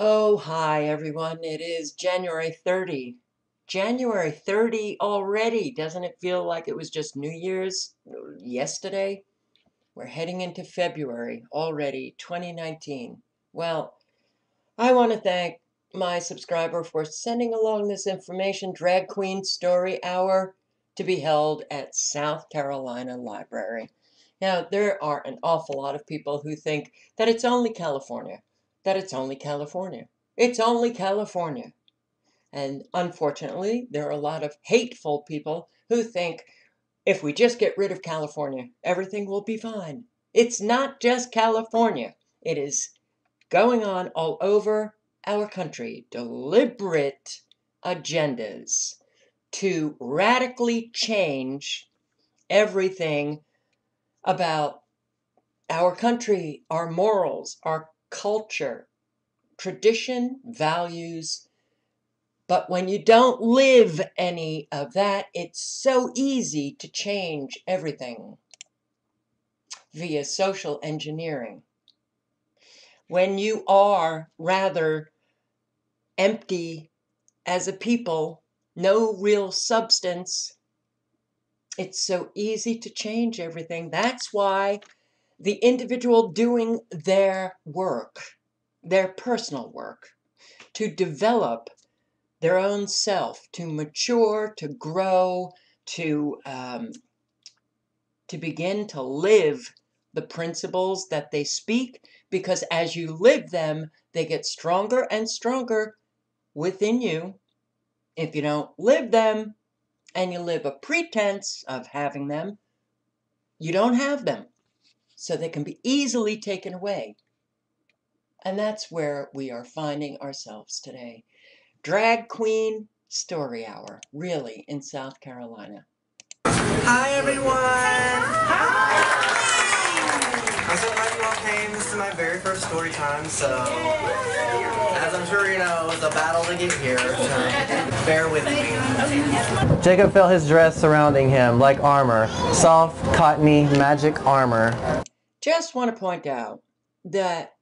Oh, hi everyone. It is January 30. January 30 already. Doesn't it feel like it was just New Year's uh, yesterday? We're heading into February already, 2019. Well, I want to thank my subscriber for sending along this information Drag Queen Story Hour to be held at South Carolina Library. Now, there are an awful lot of people who think that it's only California, that it's only California. It's only California. And unfortunately, there are a lot of hateful people who think if we just get rid of California, everything will be fine. It's not just California, it is going on all over our country. Deliberate agendas to radically change everything about our country, our morals, our culture, tradition, values. But when you don't live any of that, it's so easy to change everything via social engineering. When you are rather empty as a people, no real substance, it's so easy to change everything. That's why the individual doing their work, their personal work, to develop their own self, to mature, to grow, to um, to begin to live the principles that they speak, because as you live them, they get stronger and stronger within you. If you don't live them, and you live a pretense of having them, you don't have them. So they can be easily taken away. And that's where we are finding ourselves today. Drag Queen Story Hour, really, in South Carolina. Hi everyone! Hi! I'm so glad you all came. This is my very first story time, so as I'm sure you know, it's a battle to get here, so bear with me. Jacob felt his dress surrounding him like armor, soft, cottony, magic armor. Just want to point out that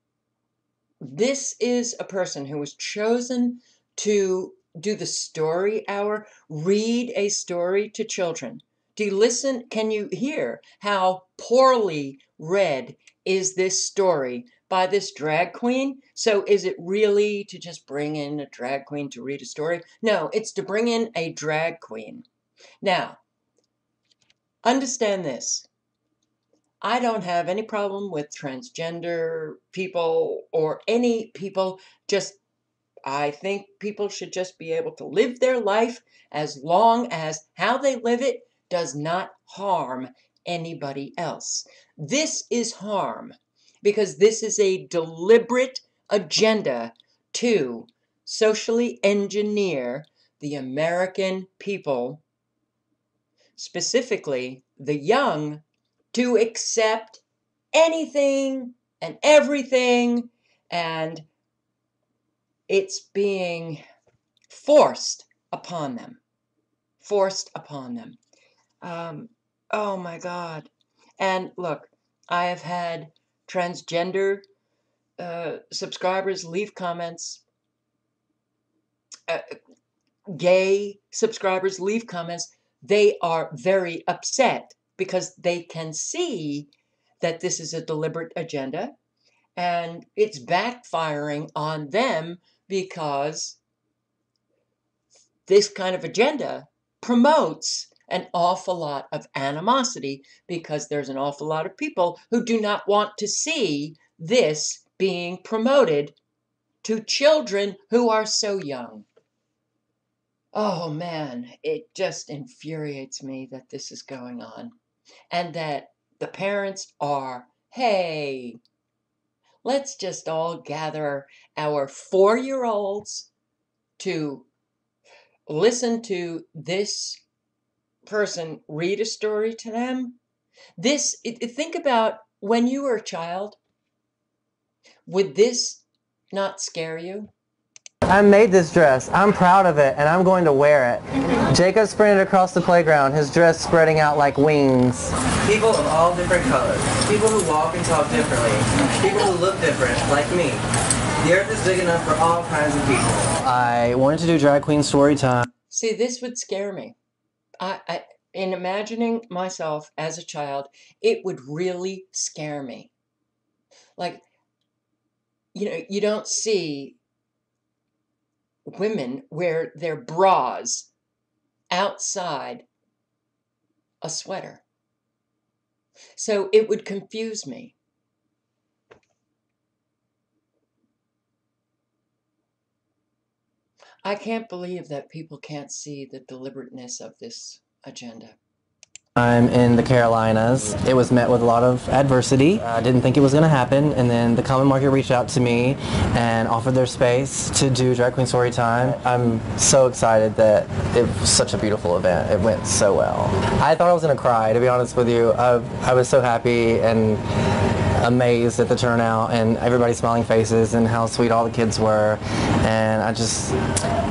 this is a person who was chosen to do the story hour, read a story to children. Do you listen? Can you hear how poorly read is this story by this drag queen? So is it really to just bring in a drag queen to read a story? No, it's to bring in a drag queen. Now, understand this. I don't have any problem with transgender people or any people. Just, I think people should just be able to live their life as long as how they live it does not harm anybody else. This is harm because this is a deliberate agenda to socially engineer the American people, specifically the young, to accept anything and everything, and it's being forced upon them. Forced upon them. Um, oh my God. And look, I have had transgender uh, subscribers leave comments, uh, gay subscribers leave comments. They are very upset because they can see that this is a deliberate agenda and it's backfiring on them because this kind of agenda promotes an awful lot of animosity because there's an awful lot of people who do not want to see this being promoted to children who are so young. Oh man, it just infuriates me that this is going on and that the parents are, hey, let's just all gather our four year olds to listen to this person read a story to them. This, think about when you were a child, would this not scare you? I made this dress. I'm proud of it, and I'm going to wear it. Jacob sprinted across the playground, his dress spreading out like wings. People of all different colors. People who walk and talk differently. People who look different, like me. The earth is big enough for all kinds of people. I wanted to do drag queen story time. See, this would scare me. I, I in imagining myself as a child, it would really scare me. Like, you know, you don't see women wear their bras outside a sweater. So it would confuse me. I can't believe that people can't see the deliberateness of this agenda. I'm in the Carolinas. It was met with a lot of adversity. I didn't think it was going to happen, and then the Common Market reached out to me and offered their space to do Drag Queen Story Time. I'm so excited that it was such a beautiful event. It went so well. I thought I was going to cry, to be honest with you. I, I was so happy and amazed at the turnout and everybody's smiling faces and how sweet all the kids were. And I just,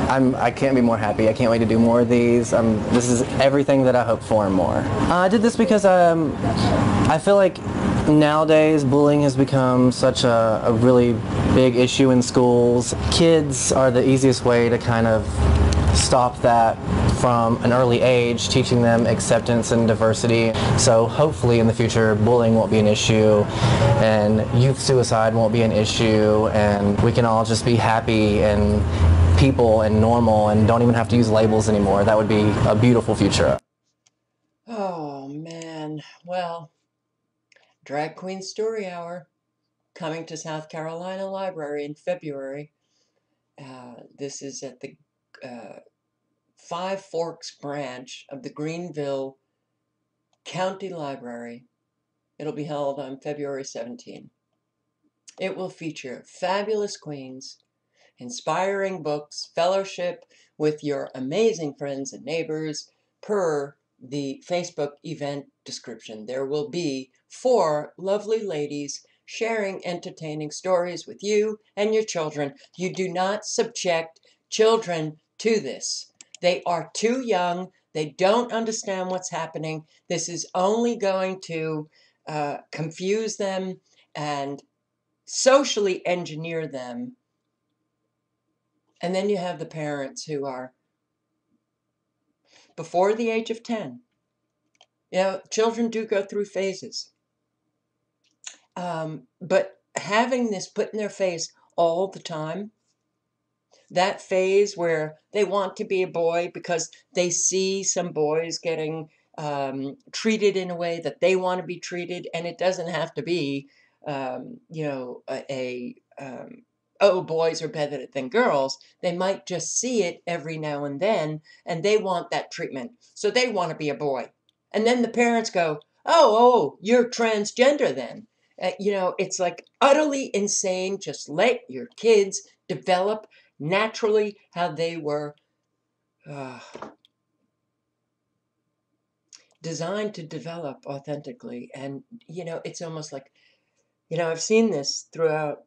I'm, I can't be more happy. I can't wait to do more of these. Um, this is everything that I hoped for and more. Uh, I did this because um, I feel like nowadays bullying has become such a, a really big issue in schools. Kids are the easiest way to kind of stop that from an early age, teaching them acceptance and diversity. So hopefully in the future, bullying won't be an issue and youth suicide won't be an issue and we can all just be happy and people and normal and don't even have to use labels anymore. That would be a beautiful future. Oh man, well, Drag Queen Story Hour coming to South Carolina Library in February. Uh, this is at the uh, Five Forks branch of the Greenville County Library. It'll be held on February 17. It will feature fabulous queens, inspiring books, fellowship with your amazing friends and neighbors per the Facebook event description. There will be four lovely ladies sharing entertaining stories with you and your children. You do not subject children to this. They are too young. They don't understand what's happening. This is only going to uh, confuse them and socially engineer them. And then you have the parents who are before the age of 10. You know, children do go through phases. Um, but having this put in their face all the time that phase where they want to be a boy because they see some boys getting um, treated in a way that they want to be treated, and it doesn't have to be, um, you know, a, a um, oh, boys are better than girls. They might just see it every now and then, and they want that treatment, so they want to be a boy. And then the parents go, oh, oh, you're transgender then. Uh, you know, it's like utterly insane. Just let your kids develop naturally how they were uh, designed to develop authentically. And, you know, it's almost like, you know, I've seen this throughout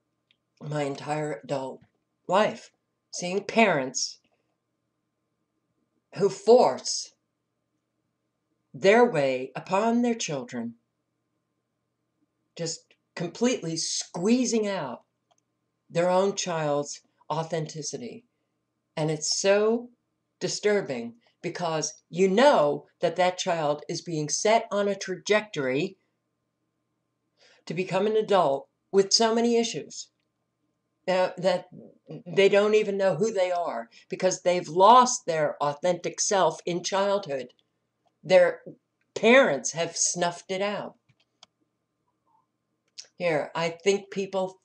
my entire adult life, seeing parents who force their way upon their children, just completely squeezing out their own child's authenticity. And it's so disturbing because you know that that child is being set on a trajectory to become an adult with so many issues uh, that they don't even know who they are because they've lost their authentic self in childhood. Their parents have snuffed it out. Here, I think people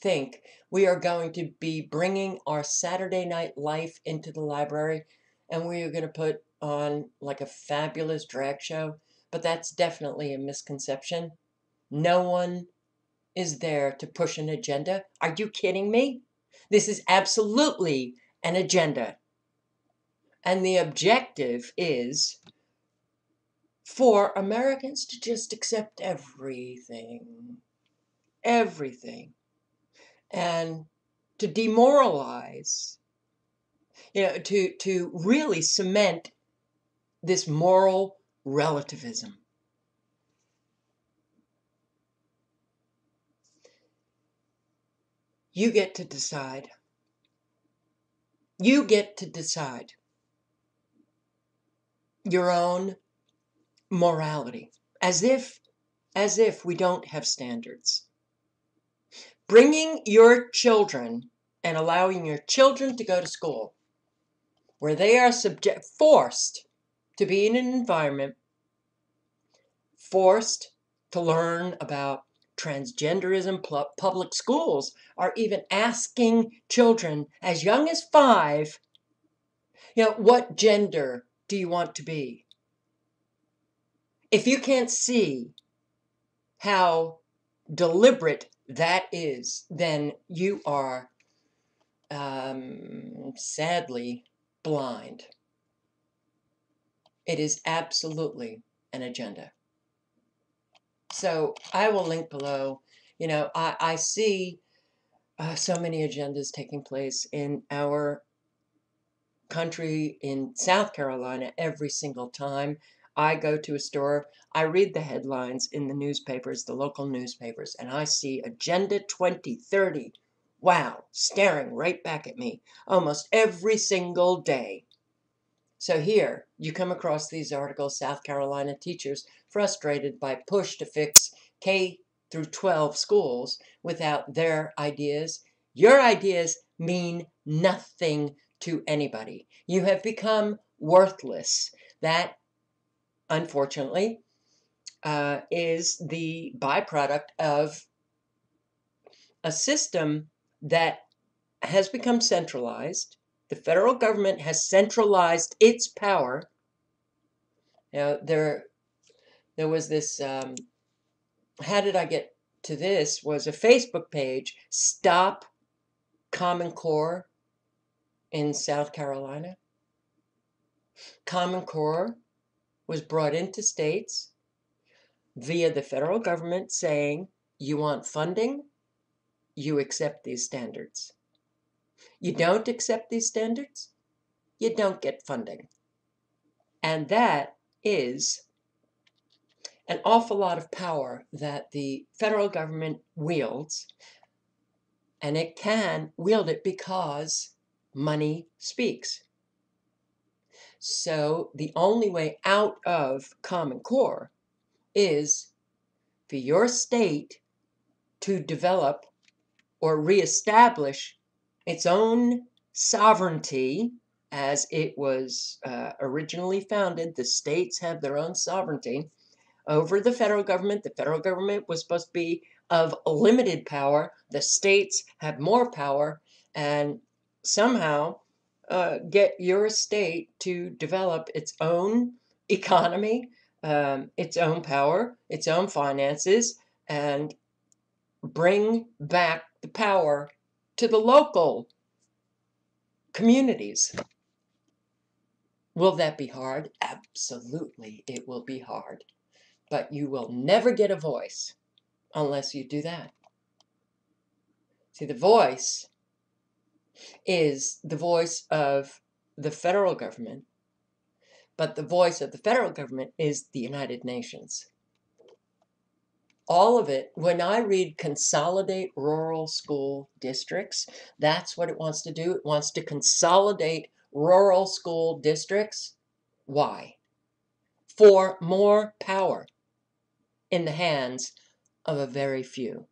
think we are going to be bringing our Saturday night life into the library and we are going to put on like a fabulous drag show. But that's definitely a misconception. No one is there to push an agenda. Are you kidding me? This is absolutely an agenda. And the objective is for Americans to just accept everything. Everything and to demoralize, you know, to, to really cement this moral relativism. You get to decide. You get to decide your own morality as if as if we don't have standards bringing your children and allowing your children to go to school where they are subject forced to be in an environment forced to learn about transgenderism public schools are even asking children as young as 5 you know what gender do you want to be? If you can't see how deliberate that is, then you are um, sadly blind. It is absolutely an agenda. So I will link below. You know, I, I see uh, so many agendas taking place in our country in South Carolina every single time I go to a store, I read the headlines in the newspapers, the local newspapers, and I see Agenda 2030. Wow, staring right back at me almost every single day. So here, you come across these articles, South Carolina teachers frustrated by push to fix K through 12 schools without their ideas. Your ideas mean nothing to anybody. You have become worthless. That unfortunately, uh, is the byproduct of a system that has become centralized. The federal government has centralized its power. Now, there, there was this. Um, how did I get to this? Was a Facebook page. Stop Common Core in South Carolina. Common Core was brought into states via the federal government saying, you want funding, you accept these standards. You don't accept these standards, you don't get funding. And that is an awful lot of power that the federal government wields, and it can wield it because money speaks. So the only way out of Common Core is for your state to develop or reestablish its own sovereignty as it was uh, originally founded. The states have their own sovereignty over the federal government. The federal government was supposed to be of limited power. The states have more power. And somehow uh, get your state to develop its own economy, um, its own power, its own finances, and bring back the power to the local communities. Will that be hard? Absolutely, it will be hard. But you will never get a voice unless you do that. See, the voice is the voice of the federal government, but the voice of the federal government is the United Nations. All of it, when I read consolidate rural school districts, that's what it wants to do. It wants to consolidate rural school districts. Why? For more power in the hands of a very few.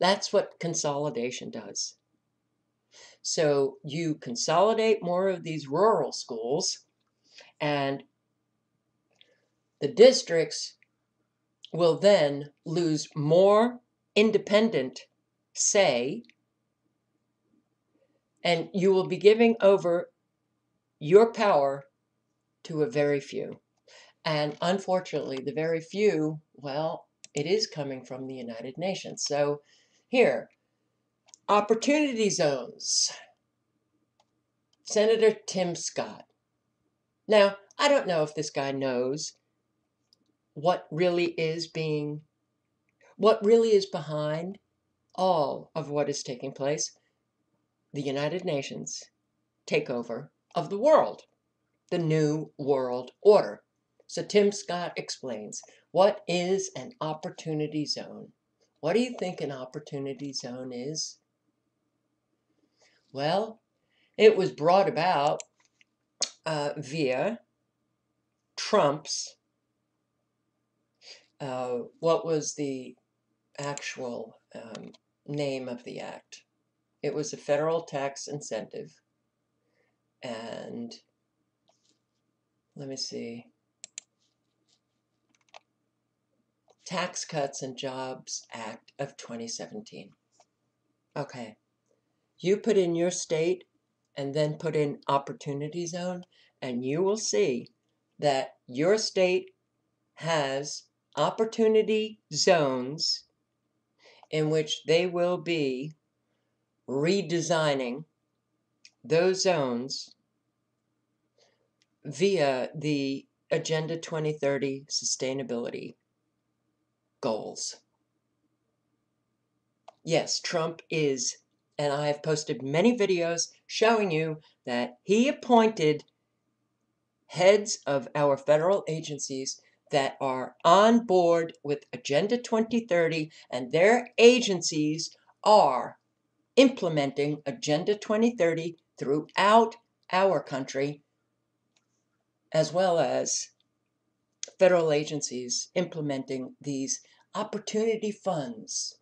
That's what consolidation does. So you consolidate more of these rural schools, and the districts will then lose more independent say, and you will be giving over your power to a very few. And unfortunately, the very few, well, it is coming from the United Nations. So here, Opportunity zones. Senator Tim Scott. Now, I don't know if this guy knows what really is being, what really is behind all of what is taking place. The United Nations takeover of the world, the new world order. So Tim Scott explains what is an opportunity zone? What do you think an opportunity zone is? Well, it was brought about uh, via Trump's. Uh, what was the actual um, name of the act? It was a federal tax incentive. And let me see. Tax Cuts and Jobs Act of 2017. Okay. You put in your state and then put in opportunity zone, and you will see that your state has opportunity zones in which they will be redesigning those zones via the Agenda 2030 sustainability goals. Yes, Trump is, and I have posted many videos showing you that he appointed heads of our federal agencies that are on board with Agenda 2030, and their agencies are implementing Agenda 2030 throughout our country, as well as federal agencies implementing these opportunity funds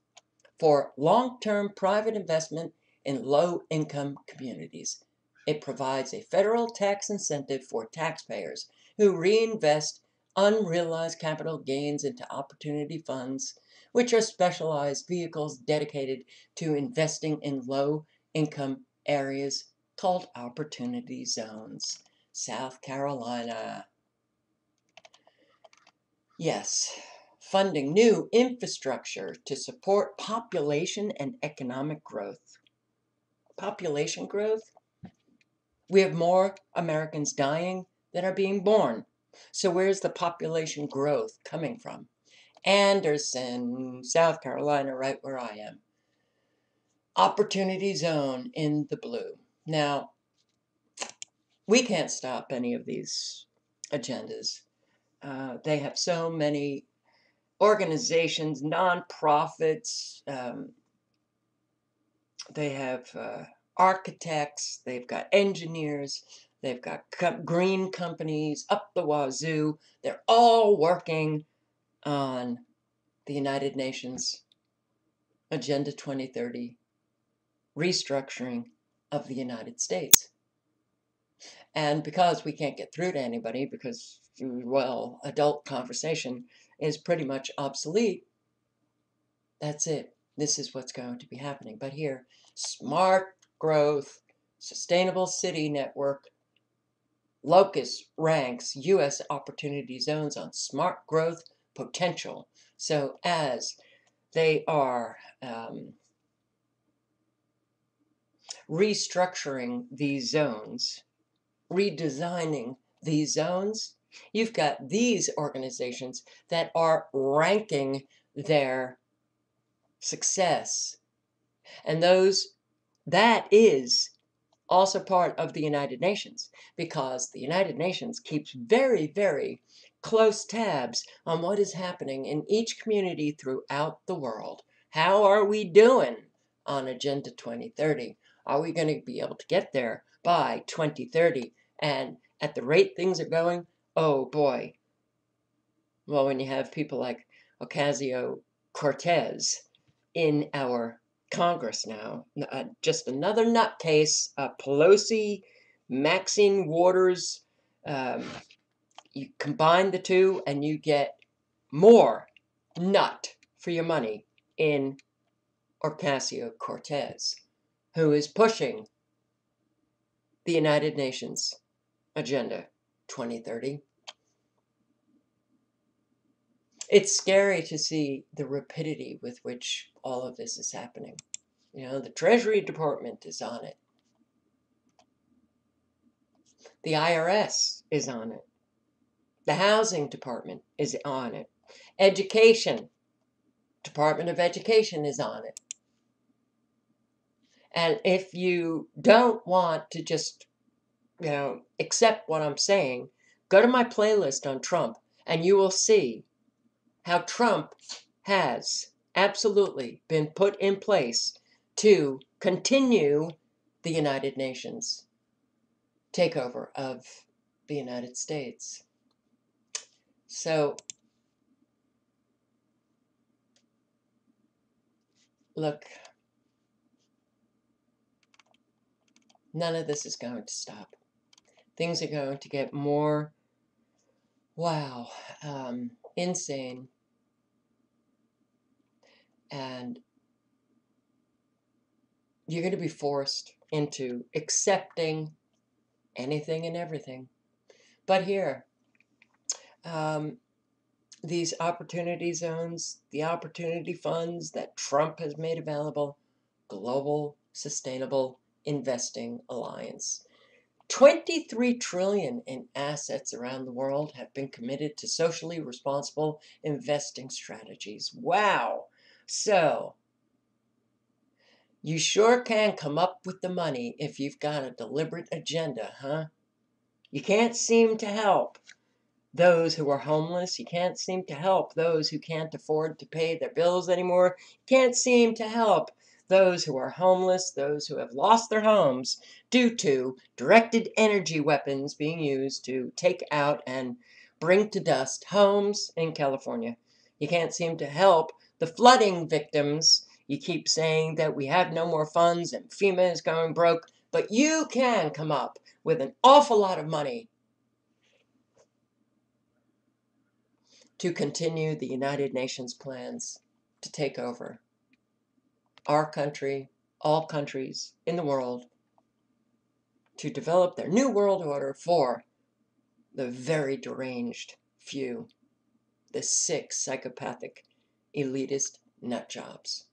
for long term private investment in low income communities. It provides a federal tax incentive for taxpayers who reinvest unrealized capital gains into opportunity funds, which are specialized vehicles dedicated to investing in low income areas called opportunity zones. South Carolina. Yes, funding new infrastructure to support population and economic growth. Population growth? We have more Americans dying than are being born. So, where's the population growth coming from? Anderson, South Carolina, right where I am. Opportunity zone in the blue. Now, we can't stop any of these agendas. Uh, they have so many organizations, nonprofits. Um, they have uh, architects. They've got engineers. They've got co- green companies up the wazoo. They're all working on the United Nations Agenda 2030 restructuring of the United States. And because we can't get through to anybody, because, well, adult conversation is pretty much obsolete, that's it. This is what's going to be happening. But here, smart growth, sustainable city network, Locus ranks U.S. opportunity zones on smart growth potential. So as they are um, restructuring these zones, redesigning these zones, you've got these organizations that are ranking their success. And those, that is also part of the United Nations because the United Nations keeps very, very close tabs on what is happening in each community throughout the world. How are we doing on Agenda 2030? Are we going to be able to get there by 2030? And at the rate things are going, oh boy. Well, when you have people like Ocasio Cortez in our Congress now, uh, just another nutcase, uh, Pelosi, Maxine Waters, um, you combine the two and you get more nut for your money in Ocasio Cortez, who is pushing the United Nations Agenda 2030. It's scary to see the rapidity with which all of this is happening. You know, the Treasury Department is on it. The IRS is on it. The Housing Department is on it. Education, Department of Education is on it. And if you don't want to just, you know, accept what I'm saying, go to my playlist on Trump and you will see how Trump has absolutely been put in place to continue the United Nations takeover of the United States. So, look, none of this is going to stop. Things are going to get more, wow, um, insane. And you're going to be forced into accepting anything and everything. But here, um, these opportunity zones, the opportunity funds that Trump has made available, Global Sustainable Investing Alliance. 23 trillion in assets around the world have been committed to socially responsible investing strategies. Wow. So, you sure can come up with the money if you've got a deliberate agenda, huh? You can't seem to help those who are homeless. You can't seem to help those who can't afford to pay their bills anymore. You can't seem to help those who are homeless, those who have lost their homes due to directed energy weapons being used to take out and bring to dust homes in California. You can't seem to help the flooding victims you keep saying that we have no more funds and FEMA is going broke, but you can come up with an awful lot of money to continue the United Nations plans to take over our country, all countries in the world, to develop their new world order for the very deranged few, the sick, psychopathic, elitist nut jobs.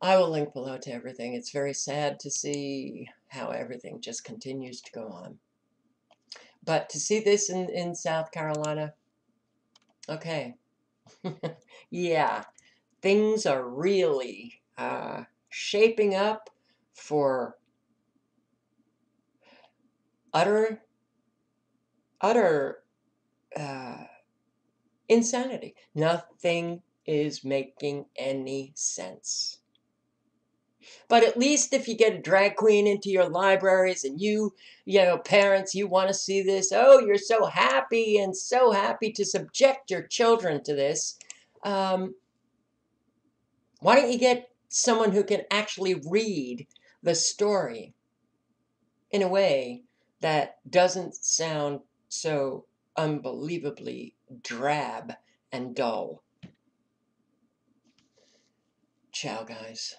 I will link below to everything. It's very sad to see how everything just continues to go on. But to see this in, in South Carolina, okay. yeah, things are really uh, shaping up for utter, utter uh, insanity. Nothing is making any sense. But at least if you get a drag queen into your libraries and you, you know, parents, you want to see this, oh, you're so happy and so happy to subject your children to this. Um, why don't you get someone who can actually read the story in a way that doesn't sound so unbelievably drab and dull? Ciao, guys.